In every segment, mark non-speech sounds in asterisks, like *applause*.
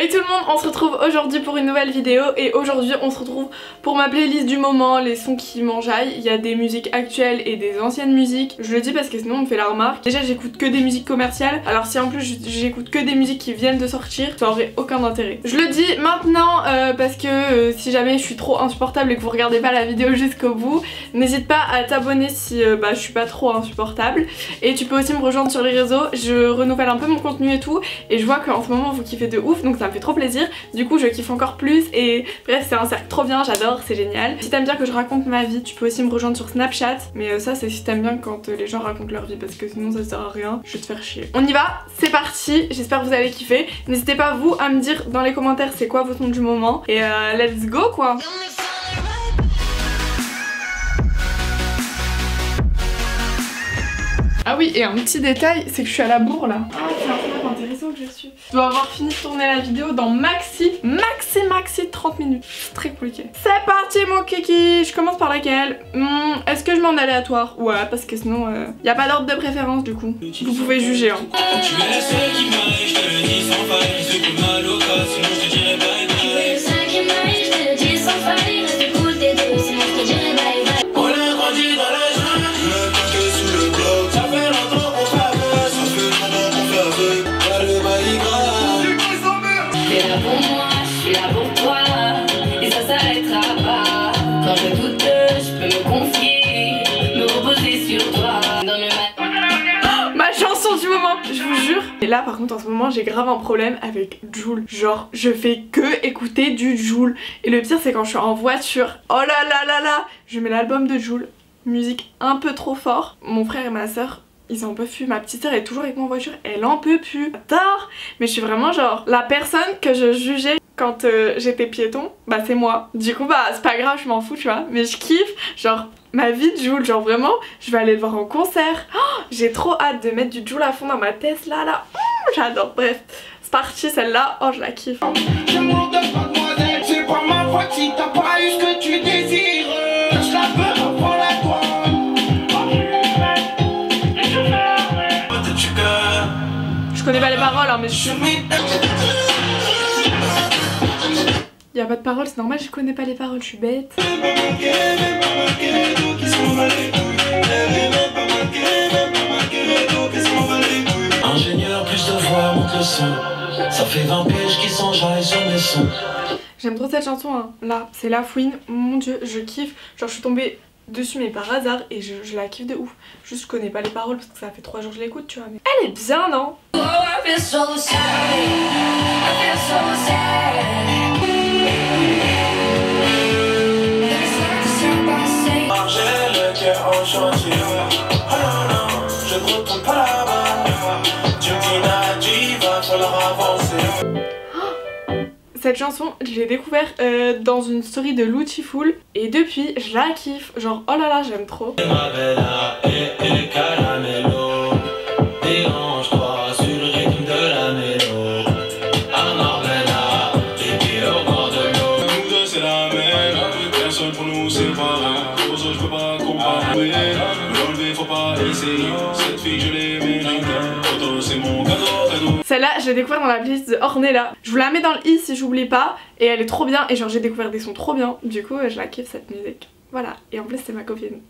Hey tout le monde, on se retrouve aujourd'hui pour une nouvelle vidéo et aujourd'hui on se retrouve pour ma playlist du moment, les sons qui m'enjaillent. Il y a des musiques actuelles et des anciennes musiques. Je le dis parce que sinon on me fait la remarque. Déjà j'écoute que des musiques commerciales, alors si en plus j'écoute que des musiques qui viennent de sortir, ça aurait aucun intérêt. Je le dis maintenant euh, parce que euh, si jamais je suis trop insupportable et que vous regardez pas la vidéo jusqu'au bout, n'hésite pas à t'abonner si euh, bah, je suis pas trop insupportable. Et tu peux aussi me rejoindre sur les réseaux, je renouvelle un peu mon contenu et tout, et je vois qu'en ce moment vous kiffez de ouf, donc ça me fait trop plaisir. Du coup je kiffe encore plus et bref c'est un cercle trop bien, j'adore, c'est génial. Si t'aimes bien que je raconte ma vie, tu peux aussi me rejoindre sur Snapchat. Mais euh, ça c'est si t'aimes bien quand euh, les gens racontent leur vie parce que sinon ça sert à rien, je vais te faire chier. On y va, c'est parti, j'espère que vous allez kiffer. N'hésitez pas vous à me dire dans les commentaires c'est quoi vos sons du moment. Et euh, let's go quoi Ah oui, et un petit détail, c'est que je suis à la bourre là. Ah, c'est un truc intéressant que j'ai reçu. Je dois avoir fini de tourner la vidéo dans maxi, maxi, maxi 30 minutes. C'est très compliqué. C'est parti mon kiki Je commence par laquelle? Hmm, Est-ce que je mets en aléatoire Ouais, parce que sinon, il euh, n'y a pas d'ordre de préférence du coup. Vous pouvez juger. Hein. Et là par contre en ce moment j'ai grave un problème avec Joule. Genre je fais que écouter du Joule. Et le pire c'est quand je suis en voiture. Oh là là là là Je mets l'album de Joule. Musique un peu trop fort. Mon frère et ma soeur ils en peuvent plus. Ma petite soeur est toujours avec moi en voiture, elle en peut plus. J'adore Mais je suis vraiment genre la personne que je jugeais quand euh, j'étais piéton, bah c'est moi. Du coup bah c'est pas grave, je m'en fous tu vois. Mais je kiffe, genre ma vie de Joule, genre vraiment, je vais aller le voir en concert. Oh, j'ai trop hâte de mettre du Joule à fond dans ma Tesla là. Oh, j'adore, bref. C'est parti celle-là, oh je la kiffe. Je c'est pas ma faute si t'as pas eu ce que tu désires. Je la veux, reprends-la toi. Je connais pas les paroles hein, mais je y a pas de paroles, c'est normal, je connais pas les paroles, je suis bête. Ingénieur, plus de voix, monte le son. Ça fait 20 pièges qui s'enjaillent sur mes sons. J'aime trop cette chanson, hein. là, c'est La Fouine, mon dieu, je kiffe. Genre, je suis tombée dessus, mais par hasard, et je, je, la kiffe de ouf. Juste, je connais pas les paroles parce que ça fait 3 jours que je l'écoute, tu vois. Mais elle est bien, non? Oh, *gasps* cette chanson, je l'ai découverte euh, dans une story de Fool. Et depuis, je la kiffe. Genre, oh là là, j'aime trop. Celle-là, j'ai découvert dans la playlist de Ornella. Je vous la mets dans le i si j'oublie pas. Et elle est trop bien. Et genre, j'ai découvert des sons trop bien. Du coup, je la kiffe cette musique. Voilà, et en plus c'est ma copine.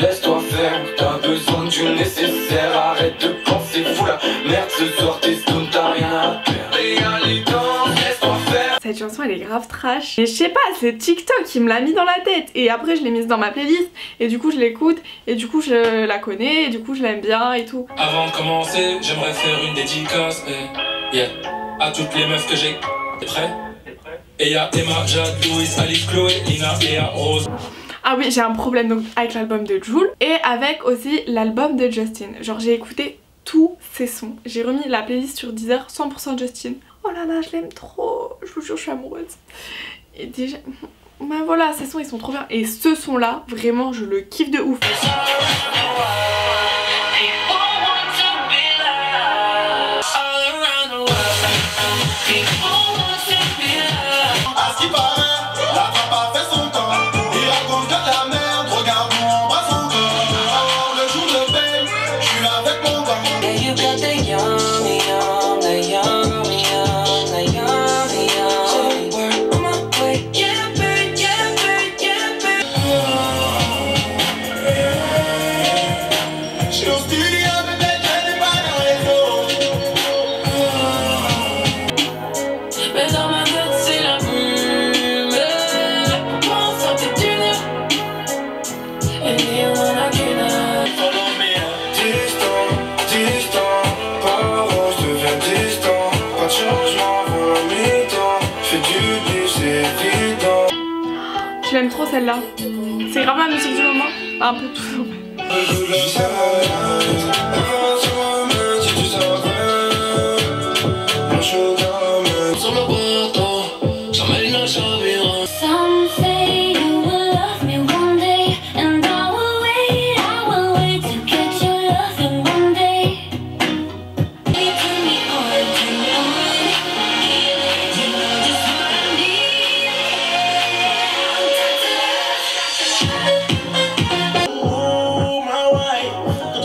laisse-toi faire, t'as besoin du nécessaire, arrête de penser fou la merde ce soir t'es stone, t'as rien à cette chanson elle est grave trash. Et je sais pas, c'est TikTok qui me l'a mis dans la tête. Et après je l'ai mise dans ma playlist. Et du coup je l'écoute. Et du coup je la connais. Et du coup je l'aime bien et tout. Avant de commencer, j'aimerais faire une dédicace. Et yeah, à toutes les meufs que j'ai. prêt? Et y'a Emma, Jade, Louise, Alice, Chloé, Lina, Léa, Rose. Ah oui, j'ai un problème donc avec l'album de Jules et avec aussi l'album de Justin. Genre j'ai écouté tous ces sons. J'ai remis la playlist sur Deezer 100% Justin. Oh là là, je l'aime trop. Je vous jure, je suis amoureuse. Et déjà... Ben voilà, ces sons ils sont trop bien. Et ce son là, vraiment, je le kiffe de ouf. Trop celle-là. C'est grave la musique du moment. Un peu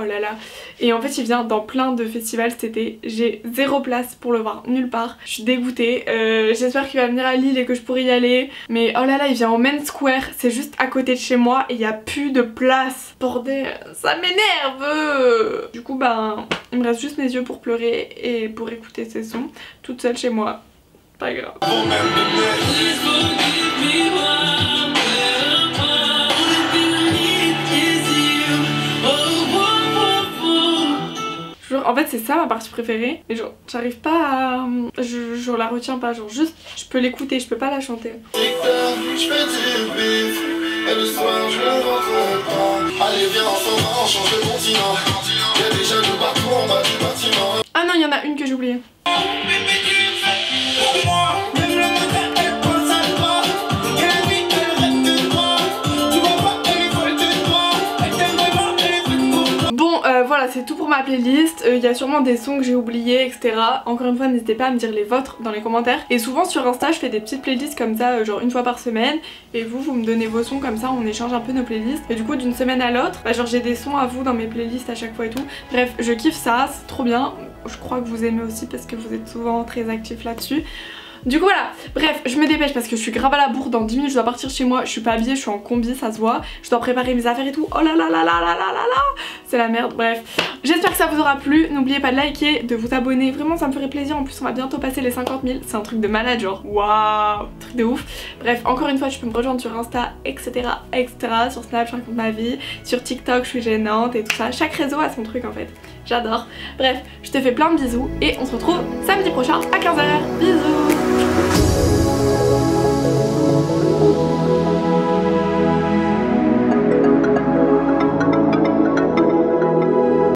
oh là là. Et en fait il vient dans plein de festivals cet été. J'ai zéro place pour le voir nulle part. Je suis dégoûtée. Euh, j'espère qu'il va venir à Lille et que je pourrai y aller. Mais oh là là il vient au Main Square. C'est juste à côté de chez moi et il n'y a plus de place. Bordel. Ça m'énerve. Du coup ben il me reste juste mes yeux pour pleurer et pour écouter ses sons toute seule chez moi. Pas grave en fait c'est ça ma partie préférée. Mais genre j'arrive pas à... Je, je, la retiens pas. Genre juste je peux l'écouter je peux pas la chanter. Ah non il y en a une que j'ai oubliée c'est tout pour ma playlist. Euh, il y a sûrement des sons que j'ai oubliés, etc. Encore une fois, n'hésitez pas à me dire les vôtres dans les commentaires. Et souvent sur Insta, je fais des petites playlists comme ça, euh, genre une fois par semaine. Et vous, vous me donnez vos sons comme ça, on échange un peu nos playlists. Et du coup, d'une semaine à l'autre, bah, genre j'ai des sons à vous dans mes playlists à chaque fois et tout. Bref, je kiffe ça, c'est trop bien. Je crois que vous aimez aussi parce que vous êtes souvent très actifs là-dessus. Du coup voilà, bref, je me dépêche parce que je suis grave à la bourre, dans 10 minutes je dois partir chez moi, je suis pas habillée, je suis en combi, ça se voit, je dois préparer mes affaires et tout, oh là là là là là là là là. C'est la merde, bref. J'espère que ça vous aura plu, n'oubliez pas de liker, de vous abonner, vraiment ça me ferait plaisir, en plus on va bientôt passer les 50 000, c'est un truc de malade genre, waouh, truc de ouf. Bref, encore une fois, tu peux me rejoindre sur Insta, etc, etc, sur Snap, je raconte ma vie, sur TikTok, je suis gênante et tout ça, chaque réseau a son truc en fait, j'adore. Bref, je te fais plein de bisous et on se retrouve samedi prochain à 15h, bisous